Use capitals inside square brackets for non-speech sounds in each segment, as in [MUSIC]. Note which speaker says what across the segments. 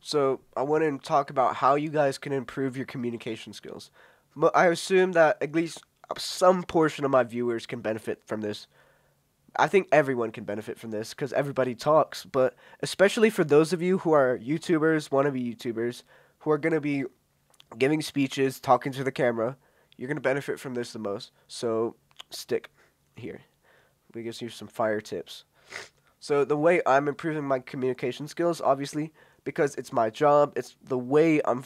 Speaker 1: So I want to talk about how you guys can improve your communication skills. I assume that at least some portion of my viewers can benefit from this. I think everyone can benefit from this because everybody talks, but especially for those of you who are YouTubers, wannabe YouTubers, who are going to be giving speeches, talking to the camera, you're going to benefit from this the most. So stick here. We give you some fire tips. So the way I'm improving my communication skills, obviously, because it's my job, it's the way I'm.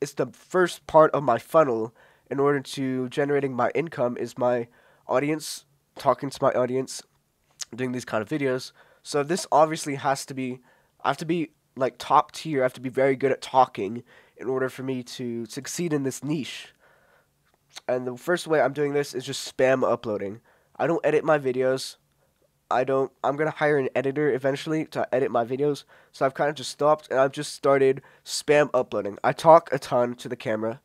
Speaker 1: It's the first part of my funnel in order to generating my income is my audience, talking to my audience, doing these kind of videos. So this obviously has to be. I have to be like top tier. I have to be very good at talking in order for me to succeed in this niche. And the first way I'm doing this is just spam uploading. I don't edit my videos. I don't. I'm gonna hire an editor eventually to edit my videos. So I've kind of just stopped and I've just started spam uploading. I talk a ton to the camera.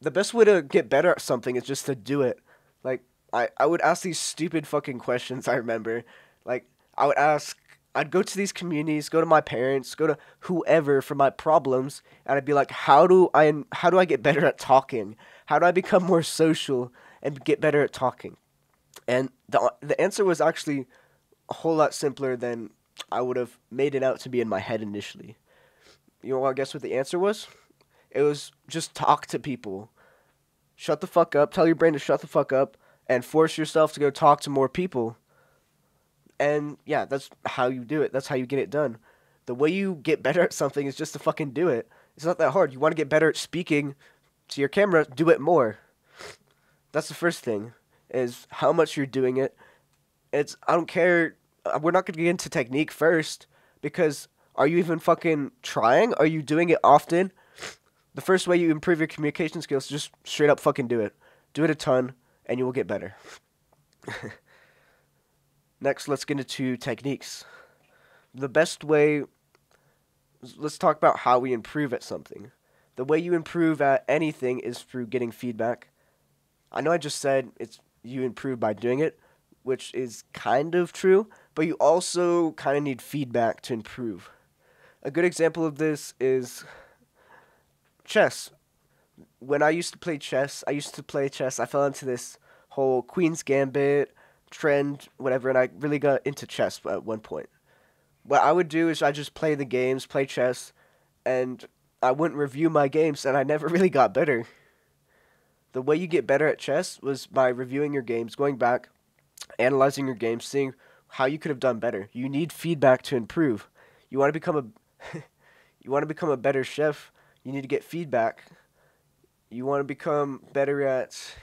Speaker 1: The best way to get better at something is just to do it. Like I, I would ask these stupid fucking questions. [LAUGHS] I remember, like I would ask. I'd go to these communities, go to my parents, go to whoever for my problems, and I'd be like, "How do I? How do I get better at talking? How do I become more social and get better at talking?" And the the answer was actually a whole lot simpler than I would have made it out to be in my head initially. You know, I guess what the answer was? It was just talk to people. Shut the fuck up. Tell your brain to shut the fuck up and force yourself to go talk to more people. And yeah, that's how you do it. That's how you get it done. The way you get better at something is just to fucking do it. It's not that hard. You want to get better at speaking to your camera, do it more. That's the first thing is how much you're doing it. It's I don't care. Uh, We're not gonna get into technique first because are you even fucking trying? Are you doing it often? The first way you improve your communication skills is just straight up fucking do it. Do it a ton, and you will get better. [LAUGHS] Next, let's get into techniques. The best way. Let's talk about how we improve at something. The way you improve at anything is through getting feedback. I know I just said it's you improve by doing it, which is kind of true, but you also kind of need feedback to improve. A good example of this is chess. When I used to play chess, I used to play chess. I fell into this whole Queen's Gambit trend, whatever, and I really got into chess at one point. What I would do is I just play the games, play chess, and I wouldn't review my games, and I never [LAUGHS] really got better. The way you get better at chess was by reviewing your games, going back, analyzing your games, seeing how you could have done better. You need feedback to improve. You want to become a [LAUGHS] you want to become a better chef, you need to get feedback. You want to become better at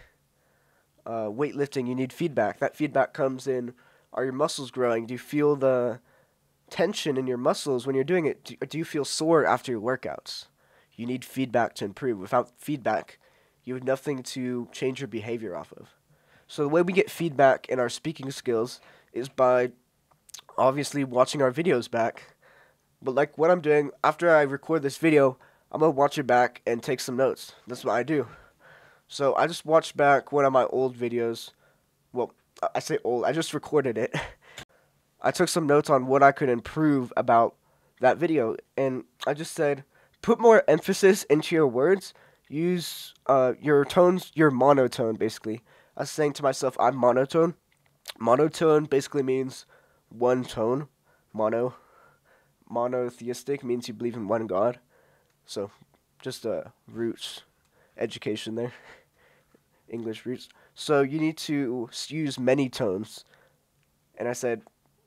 Speaker 1: uh, weightlifting, you need feedback. That feedback comes in are your muscles growing? Do you feel the tension in your muscles when you're doing it? Do, do you feel sore after your workouts? You need feedback to improve. Without feedback, you have nothing to change your behavior off of. So the way we get feedback in our speaking skills is by obviously watching our videos back. But like what I'm doing after I record this video, I'm gonna watch it back and take some notes. That's what I do. So I just watched back one of my old videos. Well, I- I say old. I just recorded it. [LAUGHS] I took some notes on what I could improve about that video, and I just said, put more emphasis into your words. Use uh, your tones, your monotone, basically. I was saying to myself, I'm monotone. Monotone basically means one tone. Mono. Monotheistic means you believe in one God. So, just a roots education there. [LAUGHS] English roots. So you need to use many tones. And I said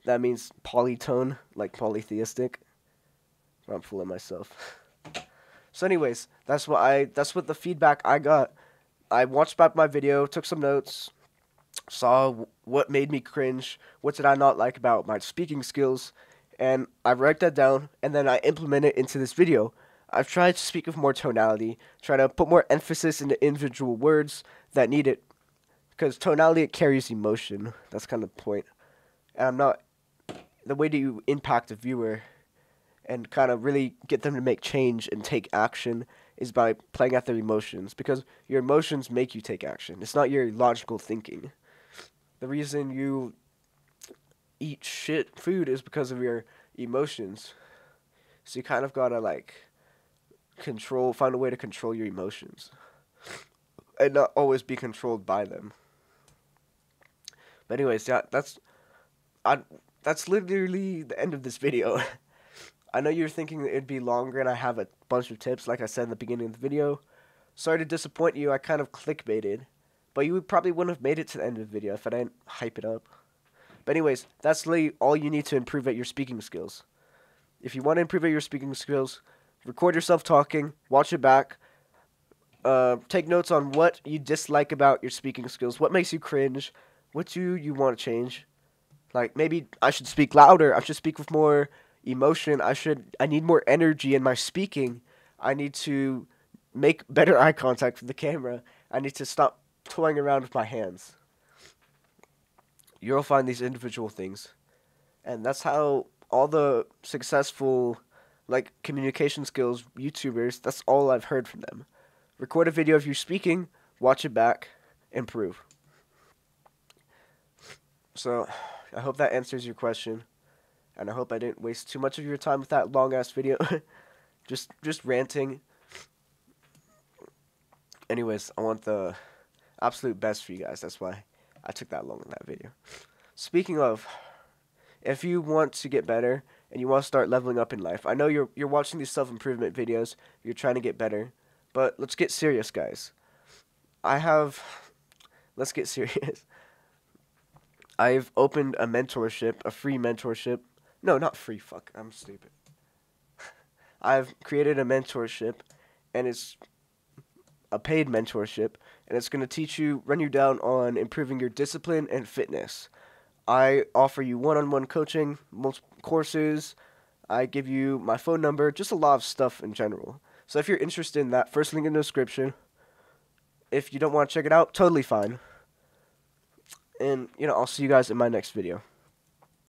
Speaker 1: that means polytone, like polytheistic. I'm fooling myself. [LAUGHS] So anyways, that's what I that's what the feedback I got. I watched back my video, took some notes, saw what made me cringe, what did I not like about my speaking skills, and I write that down and then I implement it into this video. I've tried to speak with more tonality, try to put more emphasis into individual words that need it, because tonality it carries emotion. That's kind of the point. And I'm not the way that you impact a viewer and kind of really get them to make change and take action is by playing at their emotions because your emotions make you take action. It's not your logical thinking. The reason you eat shit food is because of your emotions. So you kind of gotta like control, find a way to control your emotions, [LAUGHS] and not always be controlled by them. But anyways, yeah, that's I that's literally the end of this video. [LAUGHS] I know you're thinking it'd be longer and I have a bunch of tips like I said in the beginning of the video. Sorry to disappoint you, I kind of clickbaited. But you probably wouldn't have made it to the end of the video if I didn't hype it up. But anyways, that's really all you need to improve at your speaking skills. If you want to improve at your speaking skills, record yourself talking, watch it back, uh, take notes on what you dislike about your speaking skills, what makes you cringe, what do you want to change. Like maybe I should speak louder, I should speak with more emotion, I should I need more energy in my speaking. I need to make better eye contact with the camera. I need to stop toying around with my hands. You'll find these individual things. And that's how all the successful like communication skills YouTubers, that's all I've heard from them. Record a video of you speaking, watch it back, improve. So, I hope that answers your question. And I hope I didn't waste too much of your time with that long ass video. [LAUGHS] just just ranting. Anyways, I want the absolute best for you guys. That's why I took that long in that video. Speaking of, if you want to get better and you want to start leveling up in life, I know you're you're watching these self improvement videos. You're trying to get better, but let's get serious, guys. I have. Let's get [LAUGHS] serious. I've opened a mentorship, a free mentorship. No, not free. Fuck, I'm stupid. [LAUGHS] I've created a mentorship, and it's a paid mentorship, and it's going to teach you, run you down on improving your discipline and fitness. I offer you one on one coaching, courses. I give you my phone number, just a lot of stuff in general. So if you're interested in that, first link in the description. If you don't want to check it out, totally fine. And, you know, I'll see you guys in my next video.